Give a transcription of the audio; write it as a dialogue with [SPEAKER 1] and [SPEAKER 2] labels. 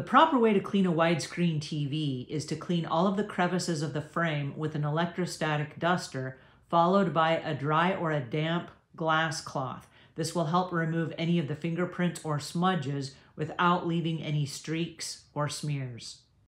[SPEAKER 1] The proper way to clean a widescreen TV is to clean all of the crevices of the frame with an electrostatic duster, followed by a dry or a damp glass cloth. This will help remove any of the fingerprints or smudges without leaving any streaks or smears.